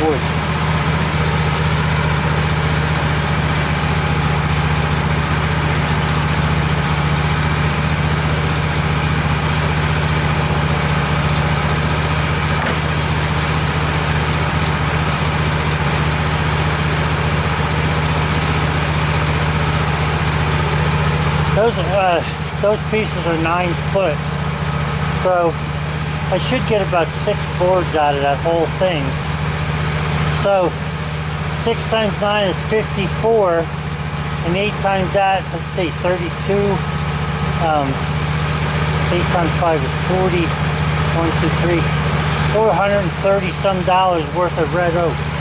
wood. those uh, those pieces are nine foot so I should get about six boards out of that whole thing so six times nine is 54, and eight times that, let's see, 32. Um, eight times five is 40. One, two, three. 430 some dollars worth of red oak.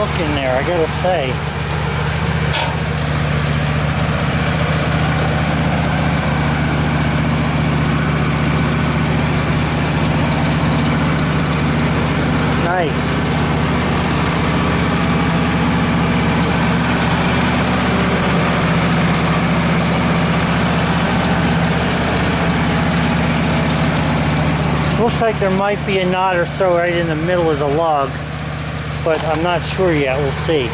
Looking there, I gotta say. Nice. Looks like there might be a knot or so right in the middle of the log but I'm not sure yet. We'll see.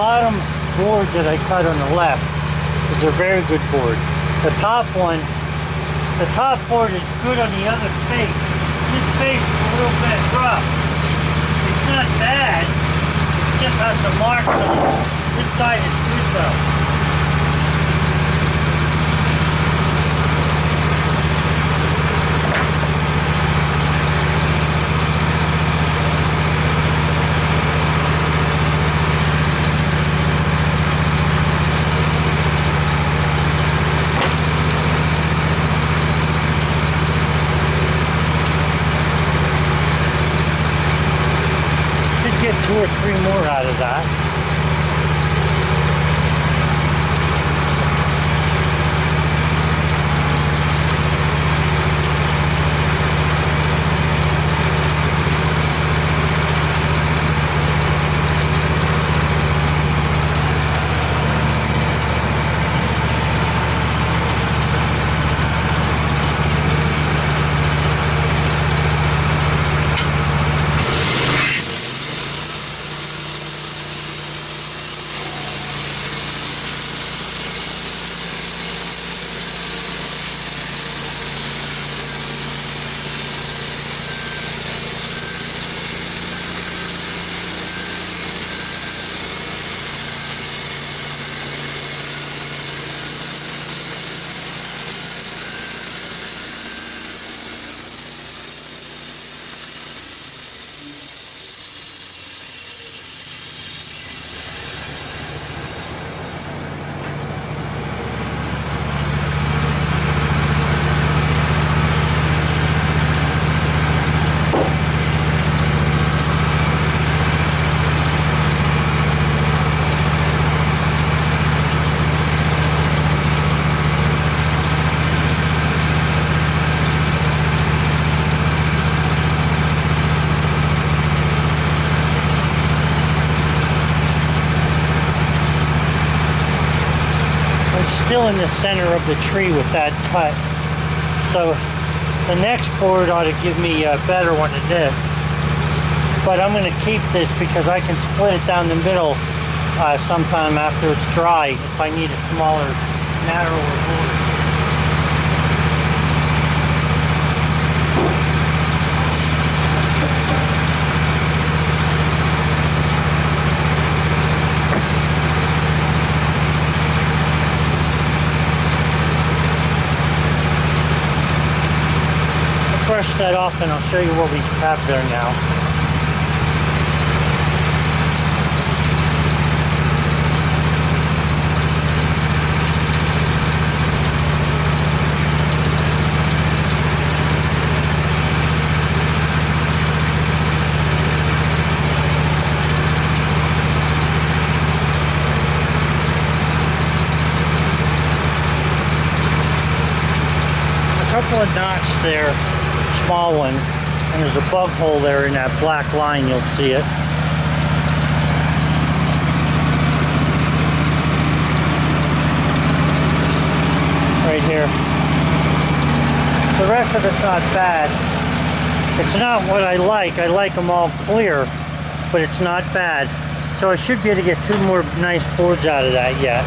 bottom board that I cut on the left is a very good board. The top one, the top board is good on the other face. This face is a little bit rough. It's not bad. It just has some marks on it. This side is good though. Should get two or three more out of that. I'm still in the center of the tree with that cut. So the next board ought to give me a better one than this. But I'm going to keep this because I can split it down the middle uh, sometime after it's dry if I need a smaller, narrower board. Brush that off and I'll show you what we have there now. couple of knots there, small one, and there's a bug hole there in that black line, you'll see it. Right here. The rest of it's not bad. It's not what I like. I like them all clear, but it's not bad. So I should be able to get two more nice boards out of that yet.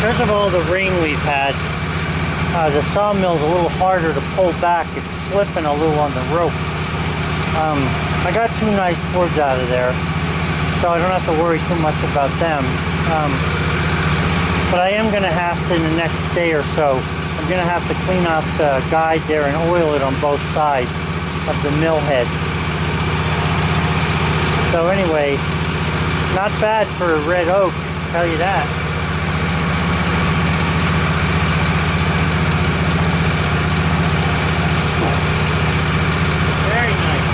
because of the rain we've had, uh, the sawmill's a little harder to pull back. It's slipping a little on the rope. Um, I got two nice boards out of there, so I don't have to worry too much about them. Um, but I am going to have to, in the next day or so, I'm going to have to clean off the guide there and oil it on both sides of the mill head. So anyway, not bad for a red oak, tell you that. Very nice.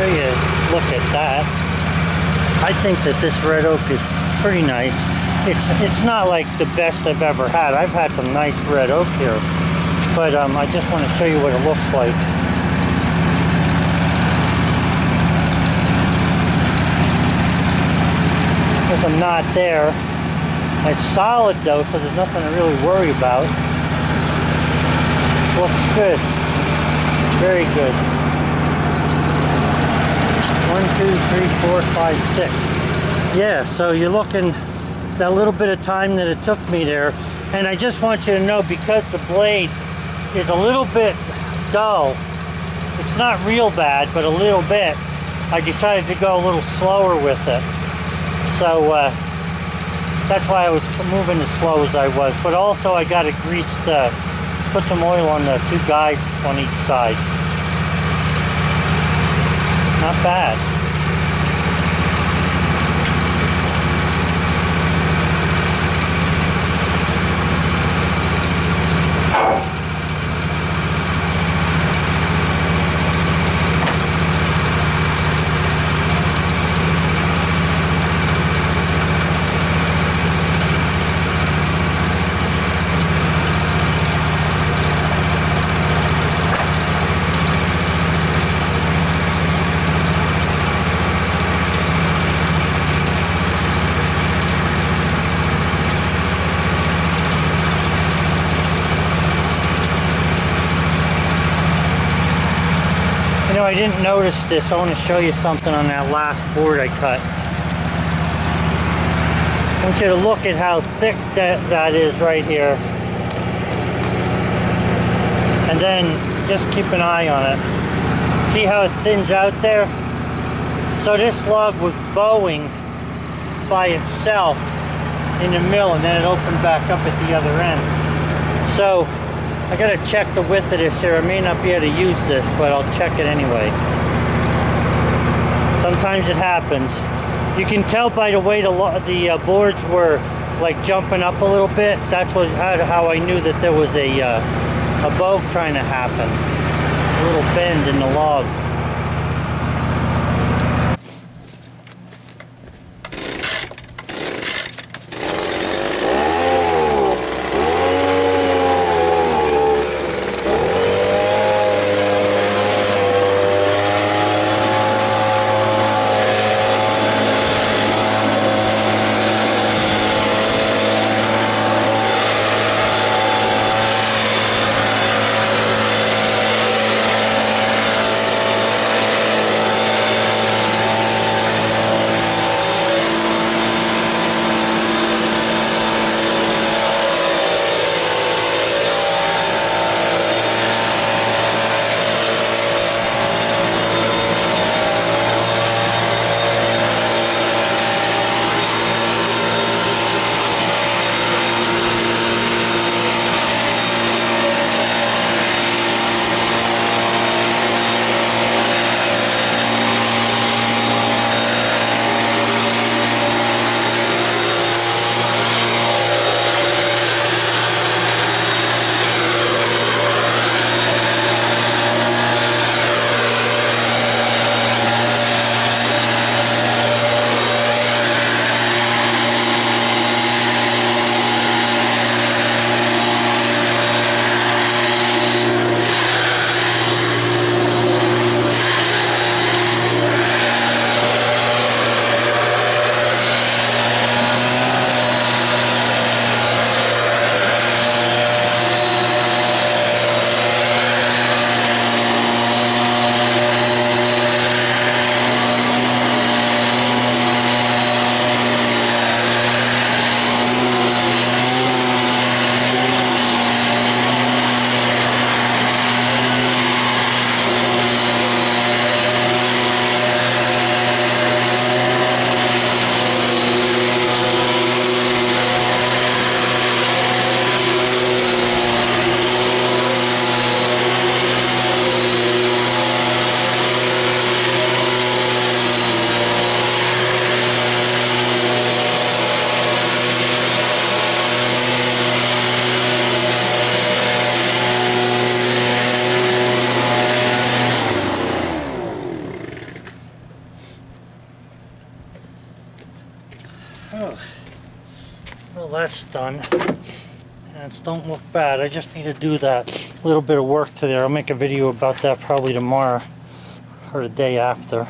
show you look at that. I think that this red oak is pretty nice. It's it's not like the best I've ever had. I've had some nice red oak here, but um, I just want to show you what it looks like. There's a knot there. It's solid though, so there's nothing to really worry about. Looks good. Very good. One, two, three, four, five, six. Yeah, so you're looking that little bit of time that it took me there. And I just want you to know because the blade is a little bit dull, it's not real bad, but a little bit, I decided to go a little slower with it. So uh, that's why I was moving as slow as I was. But also I got it greased, uh, put some oil on the two guides on each side. Not bad. I didn't notice this. I want to show you something on that last board I cut. I want you to look at how thick that, that is right here. And then just keep an eye on it. See how it thins out there? So this log was bowing by itself in the mill and then it opened back up at the other end. So I gotta check the width of this here. I may not be able to use this, but I'll check it anyway. Sometimes it happens. You can tell by the way the, the uh, boards were like jumping up a little bit. That's what how, I knew that there was a uh, a bow trying to happen. A little bend in the log. Don't look bad. I just need to do that little bit of work to there. I'll make a video about that probably tomorrow or the day after.